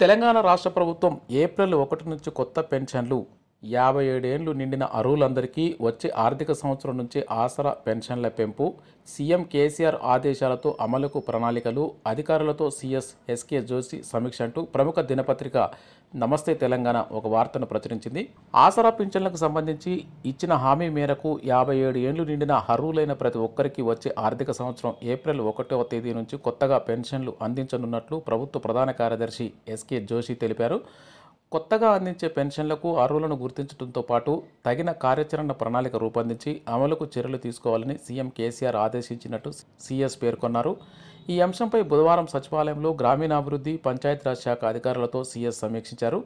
తెలంగాణ రాష్ట్ర ప్రభుత్వం ఏప్రిల్ ఒకటి నుంచి కొత్త పెన్షన్లు యాభై ఏడేళ్ళు నిండిన అర్హులందరికీ వచ్చే ఆర్థిక సంవత్సరం నుంచి ఆసరా పెన్షన్ల పెంపు సీఎం కేసీఆర్ ఆదేశాలతో అమలుకు ప్రణాళికలు అధికారులతో సీఎస్ ఎస్కే జోషి సమీక్ష అంటూ ప్రముఖ దినపత్రిక నమస్తే తెలంగాణ ఒక వార్తను ప్రచురించింది. ఆసరా పింఛన్లకు సంబంధించి ఇచ్చిన హామీ మేరకు యాభై ఏడు ఏళ్ళు నిండిన అర్హులైన ప్రతి ఒక్కరికి వచ్చే ఆర్థిక సంవత్సరం ఏప్రిల్ ఒకటవ తేదీ నుంచి కొత్తగా పెన్షన్లు అందించనున్నట్లు ప్రభుత్వ ప్రధాన కార్యదర్శి ఎస్కే జోషి తెలిపారు. కొత్తగా అందించే పెన్షన్లకు అర్హులను గుర్తించడంతో పాటు తగిన కార్యాచరణ ప్రణాళిక రూపొందించి అమలుకు చర్యలు తీసుకోవాలని సీఎం కేసీఆర్ ఆదేశించినట్టు సీఎస్ పేర్కొన్నారు. ఈ అంశంపై బుధవారం సచివాలయంలో గ్రామీణాభివృద్ధి పంచాయతీరాజ్ శాఖ అధికారులతో సీఎస్ సమీక్షించారు.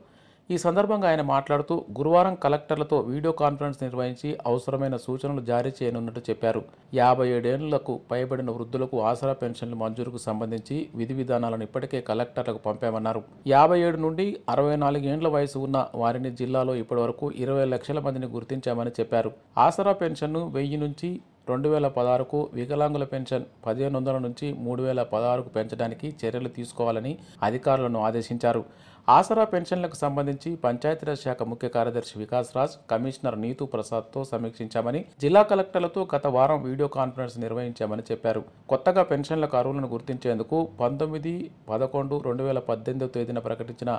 ఈ సందర్భంగా ఆయన మాట్లాడుతూ గురువారం కలెక్టర్లతో వీడియో కాన్ఫరెన్స్ నిర్వహించి అవసరమైన సూచనలు జారీ చేయనున్నట్టు చెప్పారు. యాభై ఏడేళ్ళకు పైబడిన వృద్ధులకు ఆసరా పెన్షన్ల మంజూరుకు సంబంధించి విధి విధానాలను ఇప్పటికే కలెక్టర్లకు పంపామన్నారు. యాభై ఏడు నుండి అరవై నాలుగేండ్ల వయసు ఉన్న వారిని జిల్లాలో ఇప్పటివరకు ఇరవై లక్షల మందిని గుర్తించామని చెప్పారు. ఆసరా పెన్షన్ను వెయ్యి నుంచి రెండు వేల పదహారుకు వికలాంగుల పెన్షన్ పదిహేను వందల నుంచి మూడు వేల పదహారుకు పెంచడానికి చర్యలు తీసుకోవాలని అధికారులను ఆదేశించారు. ఆసరా పెన్షన్లకు సంబంధించి పంచాయతీరాజ్ శాఖ ముఖ్య కార్యదర్శి వికాస్ రాజ్ కమిషనర్ నీతూ ప్రసాద్తో సమీక్షించామని జిల్లా కలెక్టర్లతో గత వారం వీడియో కాన్ఫరెన్స్ నిర్వహించామని చెప్పారు. కొత్తగా పెన్షన్లకు అర్హులను గుర్తించేందుకు పంతొమ్మిది పదకొండు రెండు వేల పద్దెనిమిదవ తేదీన ప్రకటించిన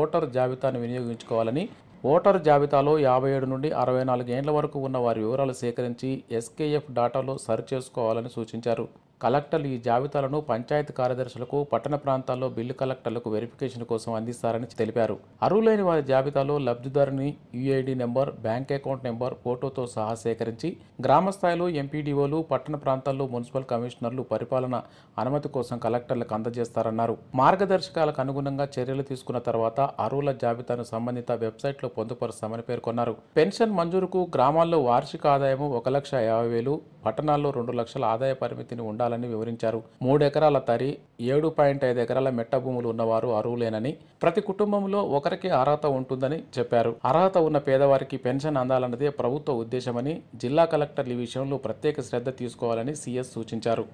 ఓటర్ జాబితాను వినియోగించుకోవాలని ఓటర్ జాబితాలో యాభై ఏడు నుండి అరవై నాలుగు ఏండ్ల వరకు ఉన్న వారి వివరాలు సేకరించి ఎస్కేఎఫ్ డాటాలో సరి చేసుకోవాలని సూచించారు. కలెక్టర్లు ఈ జాబితాలను పంచాయతీ కార్యదర్శులకు పట్టణ ప్రాంతాల్లో బిల్లు కలెక్టర్లకు వెరిఫికేషన్ కోసం అందిస్తారని తెలిపారు. అర్హులైన వారి జాబితాలో లబ్ధిదారుని UID number bank account number ఫోటోతో సహా సేకరించి గ్రామ స్థాయిలో ఎంపీడీఓలు పట్టణ ప్రాంతాల్లో మున్సిపల్ కమిషనర్లు పరిపాలన అనుమతి కోసం కలెక్టర్లకు అందజేస్తారన్నారు. మార్గదర్శకాలకు అనుగుణంగా చర్యలు తీసుకున్న తర్వాత అర్హుల జాబితాను సంబంధిత వెబ్సైట్లో పొందుపరుస్తామని పేర్కొన్నారు. పెన్షన్ మంజూరుకు గ్రామాల్లో వార్షిక ఆదాయము ఒక లక్ష యాభై వేలు పట్టణాల్లో రెండు లక్షల ఆదాయ పరిమితిని ఉండాలి ఉండాలని వివరించారు. మూడు ఎకరాల తరి ఏడు పాయింట్ ఐదు ఎకరాల మెట్ట భూములు ఉన్నవారు అర్హులేనని ప్రతి కుటుంబంలో ఒకరికి అర్హత ఉంటుందని చెప్పారు. అర్హత ఉన్న పేదవారికి పెన్షన్ అందాలన్నదే ప్రభుత్వ ఉద్దేశమని జిల్లా కలెక్టర్లు ఈ విషయంలో ప్రత్యేక శ్రద్ధ తీసుకోవాలని సీఎస్ సూచించారు.